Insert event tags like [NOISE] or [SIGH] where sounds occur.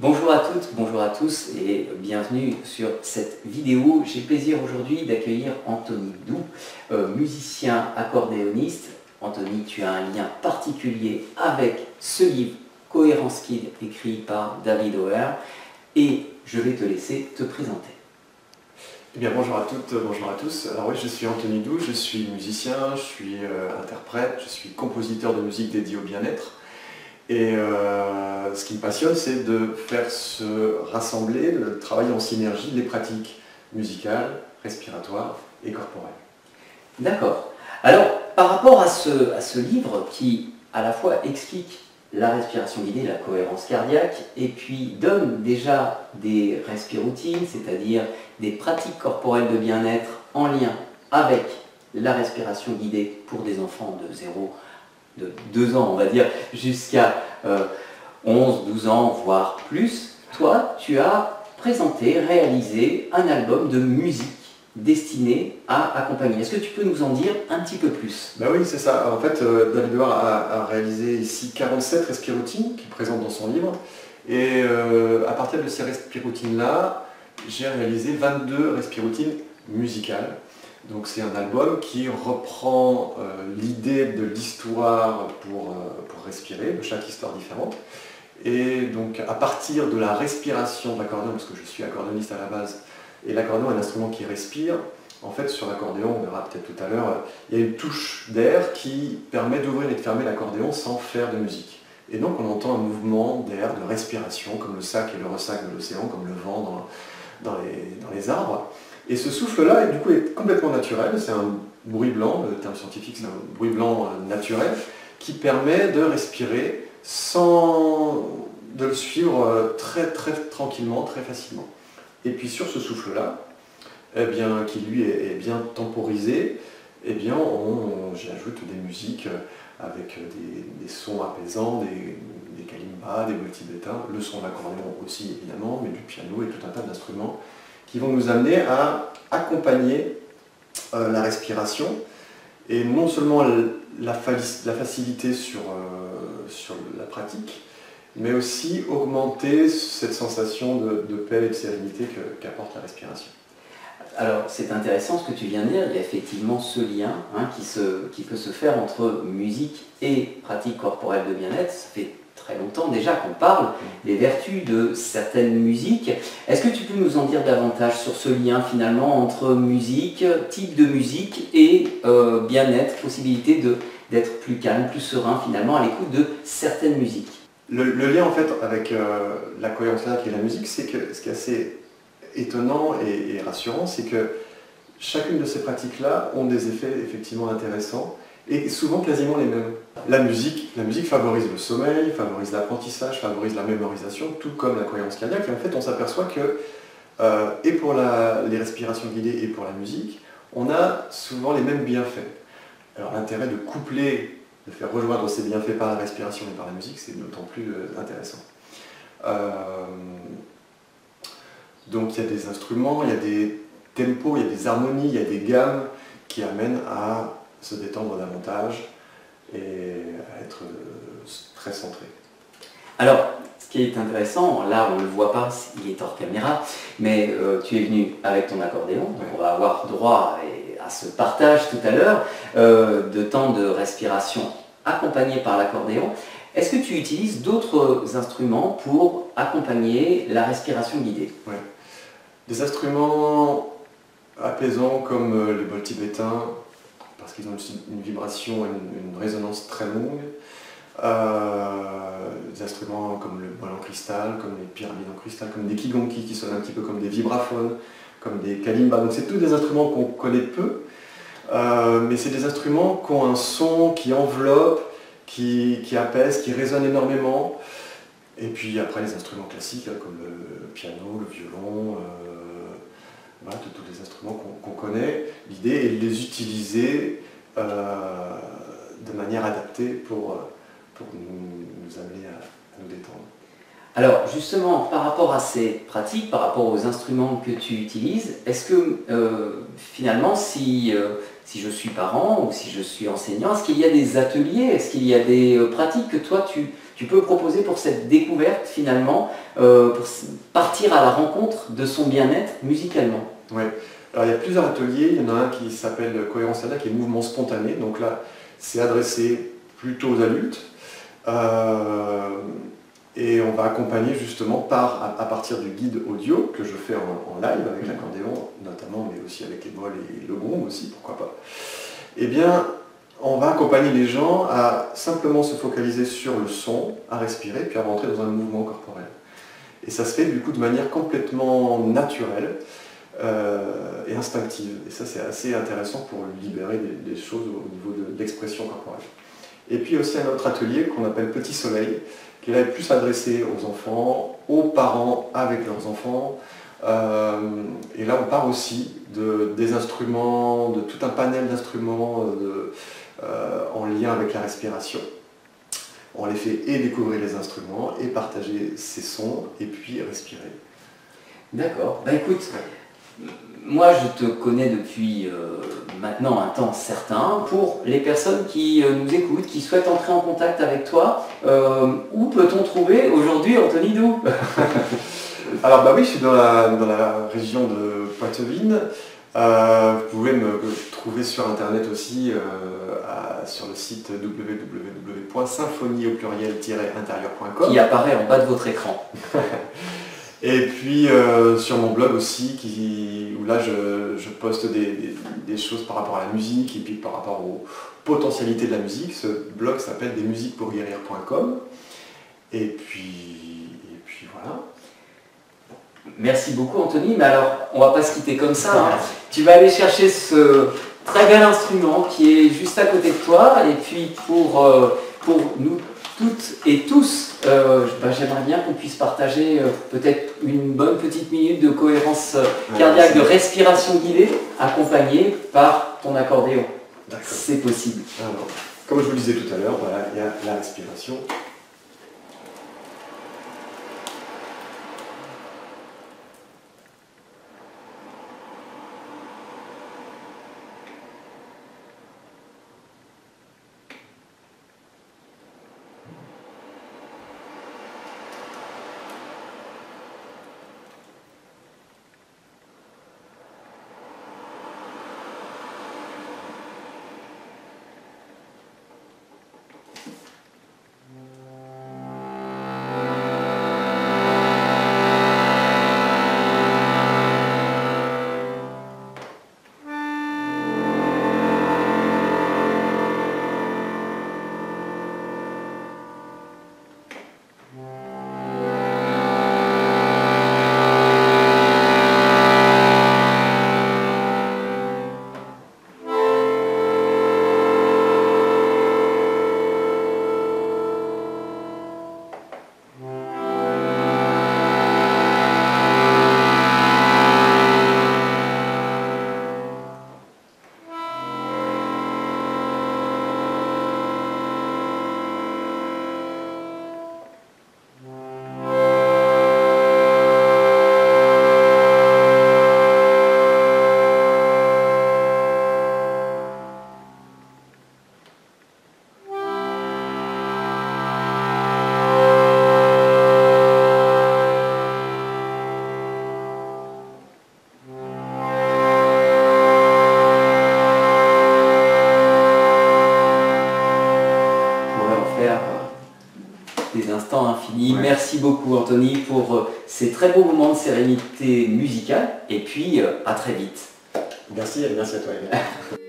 Bonjour à toutes, bonjour à tous et bienvenue sur cette vidéo. J'ai plaisir aujourd'hui d'accueillir Anthony Doux, euh, musicien accordéoniste. Anthony, tu as un lien particulier avec ce livre Cohérence Kid écrit par David O'Hare et je vais te laisser te présenter. Eh bien, bonjour à toutes, bonjour à tous. Alors oui, je suis Anthony Doux, je suis musicien, je suis euh, interprète, je suis compositeur de musique dédiée au bien-être. Et euh, ce qui me passionne, c'est de faire se rassembler, de travailler en synergie les pratiques musicales, respiratoires et corporelles. D'accord. Alors, par rapport à ce, livre qui, à la fois, explique la respiration guidée, la cohérence cardiaque, et puis donne déjà des respiroutines, c'est-à-dire des pratiques corporelles de bien-être en lien avec la respiration guidée pour des enfants de 0 de 2 ans, on va dire, jusqu'à 11, euh, 12 ans, voire plus, toi, tu as présenté, réalisé un album de musique destiné à accompagner. Est-ce que tu peux nous en dire un petit peu plus? Ben oui, c'est ça. En fait, euh, David a, réalisé ici 47 respiroutines qu'il présente dans son livre. Et euh, à partir de ces respiroutines-là, j'ai réalisé 22 respiroutines musicales donc c'est un album qui reprend euh, l'idée de l'histoire pour, euh, pour, respirer, de chaque histoire différente. Et donc à partir de la respiration de l'accordéon, parce que je suis accordéoniste à la base, et l'accordéon est un instrument qui respire, en fait sur l'accordéon, on verra peut-être tout à l'heure, il y a une touche d'air qui permet d'ouvrir et de fermer l'accordéon sans faire de musique. Et donc on entend un mouvement d'air, de respiration, comme le sac et le ressac de l'océan, comme le vent dans, les arbres. Et ce souffle-là, du coup, est complètement naturel. C'est un bruit blanc, le terme scientifique, c'est un bruit blanc euh, naturel, qui permet de respirer sans de le suivre euh, très très tranquillement, très facilement. Et puis sur ce souffle-là, eh bien, qui lui est, bien temporisé, eh bien, j'y ajoute des musiques euh, avec des, sons apaisants, des, des kalimbas, des multibétas, le son d'accordéon aussi évidemment, mais du piano et tout un tas d'instruments qui vont nous amener à accompagner euh, la respiration et non seulement la, facilité sur, euh, sur, la pratique, mais aussi augmenter cette sensation de, paix et de sérénité qu'apporte la respiration. Alors c'est intéressant ce que tu viens de dire, il y a effectivement ce lien hein, qui, se, qui peut se faire entre musique et pratique corporelle de bien-être. Ça fait très longtemps déjà qu'on parle des vertus de certaines musiques. Est-ce que tu peux nous en dire davantage sur ce lien finalement entre musique, type de musique et euh, bien-être, possibilité d'être plus calme, plus serein finalement à l'écoute de certaines musiques? Le, lien en fait avec euh, la cohérence là est la musique, c'est que ce qui est assez étonnant et rassurant, c'est que chacune de ces pratiques-là ont des effets effectivement intéressants et souvent quasiment les mêmes. La musique, favorise le sommeil, favorise l'apprentissage, favorise la mémorisation, tout comme la cohérence cardiaque. Et en fait, on s'aperçoit que, euh, et pour les respirations guidées et pour la musique, on a souvent les mêmes bienfaits. Alors l'intérêt de coupler, de faire rejoindre ces bienfaits par la respiration et par la musique, c'est d'autant plus euh, intéressant. Euh, donc il y a des instruments, il y a des tempos, il y a des harmonies, il y a des gammes qui amènent à se détendre davantage et à être euh, très centré. Alors, ce qui est intéressant, là on ne le voit pas, il est hors caméra, mais euh, tu es venu avec ton accordéon, donc on va avoir droit à ce partage tout à l'heure euh, de temps de respiration accompagné par l'accordéon. Est-ce que tu utilises d'autres instruments pour accompagner la respiration guidée? Oui. Des instruments apaisants comme les bols tibétains, parce qu'ils ont une, vibration, une, une, résonance très longue. Euh, des instruments comme le bol en cristal, comme les pyramides en cristal, comme des kigonki qui sonnent un petit peu comme des vibraphones, comme des kalimbas. Donc c'est tous des instruments qu'on connaît peu, euh, mais c'est des instruments qui ont un son qui enveloppe, qui, qui, apaise, qui résonne énormément. Et puis après les instruments classiques hein, comme le piano, le violon, euh, voilà, tous les instruments qu'on connaît. L'idée est de les utiliser euh, de manière adaptée pour, euh, nous, amener à, nous détendre. Alors justement, par rapport à ces pratiques, par rapport aux instruments que tu utilises, est-ce que euh, finalement, si, si je suis parent ou si je suis enseignant, est-ce qu'il y a des ateliers, est-ce qu'il y a des pratiques que toi tu, peux proposer pour cette découverte finalement, euh, pour partir à la rencontre de son bien-être musicalement? Oui. Alors il y a plusieurs ateliers, il y en a un qui s'appelle Cohérence cardiaque qui est mouvement spontané, donc là c'est adressé plutôt aux adultes. Euh, et on va accompagner justement par, à, partir du guide audio que je fais en, live avec l'accordéon notamment, mais aussi avec les bols et le gong aussi, pourquoi pas. Eh bien, on va accompagner les gens à simplement se focaliser sur le son, à respirer, puis à rentrer dans un mouvement corporel. Et ça se fait du coup de manière complètement naturelle euh, et instinctive. Et ça c'est assez intéressant pour libérer des, choses au niveau de l'expression corporelle. Et puis aussi un autre atelier qu'on appelle Petit Soleil, qui est plus adressé aux enfants, aux parents avec leurs enfants. Euh, et là, on part aussi de, des instruments, de tout un panel d'instruments euh, euh, en lien avec la respiration. On les fait et découvrir les instruments, et partager ces sons, et puis respirer. D'accord. Bah écoute, moi, je te connais depuis euh, maintenant un temps certain. Pour les personnes qui euh, nous écoutent, qui souhaitent entrer en contact avec toi, euh, où peut-on trouver aujourd'hui Anthony Dou [LAUGHS] Alors bah oui, je suis dans la, région de Poitevine. vous pouvez me trouver sur internet aussi sur le site www.symphonie au pluriel-intérieur.com qui apparaît en bas de votre écran. [LAUGHS] Et puis euh, sur mon blog aussi, qui, où là je, poste des, choses par rapport à la musique et puis par rapport aux potentialités de la musique. Ce blog s'appelle desmusiquespourguérir.com. Et puis, et puis voilà. Merci beaucoup Anthony, mais alors on va pas se quitter comme ça. Hein. Tu vas aller chercher ce très bel instrument qui est juste à côté de toi et puis pour, euh, pour nous toutes et tous, euh, bah, j'aimerais bien qu'on puisse partager euh, peut-être une bonne petite minute de cohérence euh, cardiaque, de respiration guidée, accompagnée par ton accordéon. C'est possible. comme je vous le disais tout à l'heure, voilà, il y a la respiration ces très beaux moments de sérénité musicale et puis euh, à très vite. Merci, merci à toi. [LAUGHS]